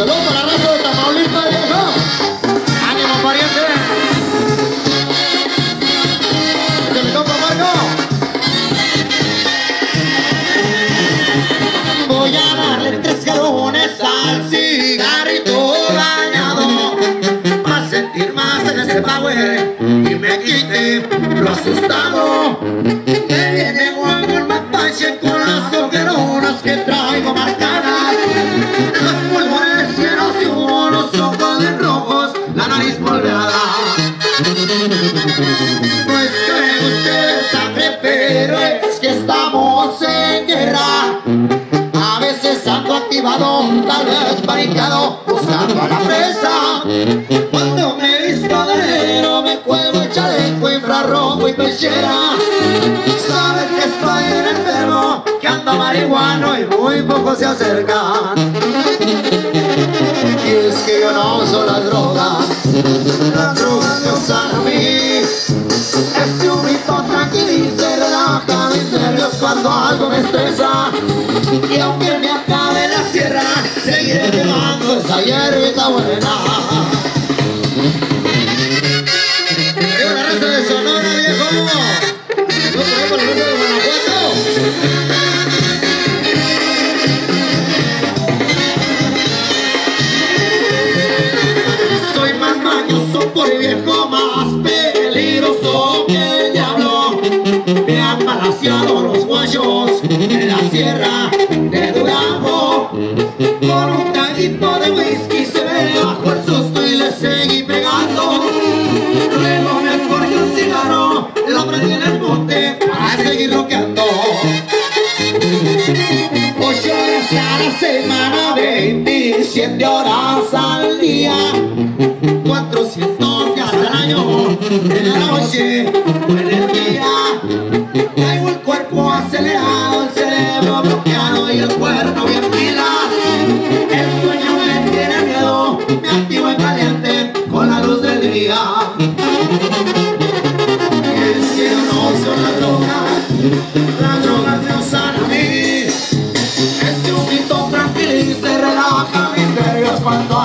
Saludos para la raza de Tamaulipas, viejo. ¡Ánimo, pariente! ¡Que mi compa Marco! Voy a darle tres galones al cigarrito dañado Para sentir más en ese power y me quite lo asustado la nariz polveada No es que me guste el sangre, pero es que estamos en guerra a veces ando activado, tal vez barricado, buscando a la presa. Cuando me visto de me cuelgo el chaleco infrarrojo y pechera. Sabes que estoy en enfermo, que ando marihuano y muy pocos se acercan. Y es que yo no uso las drogas, las drogas me usan a mí. Este humito tranquiliza y relaja mis nervios cuando algo me estresa. Y aunque me acabe la sierra, seguiré quemando esa hierbita buena. Más mañoso por viejo, más peligroso que el diablo. Me han palaciado los guayos en la sierra de Durango. Con un traguito de whisky se me bajó el susto y le seguí pegando. Luego me forjé un cigarro, lo prendí en el monte para seguir roqueando. Ocho horas a la semana, 27 horas al En la noche o en el día Traigo el cuerpo acelerado, el cerebro bloqueado y el cuerpo bien El sueño me tiene miedo, me activo en caliente con la luz del día. Que yo no uso las drogas, las drogas me usan a mí. Este humito tranquiliza y relaja mis nervios cuando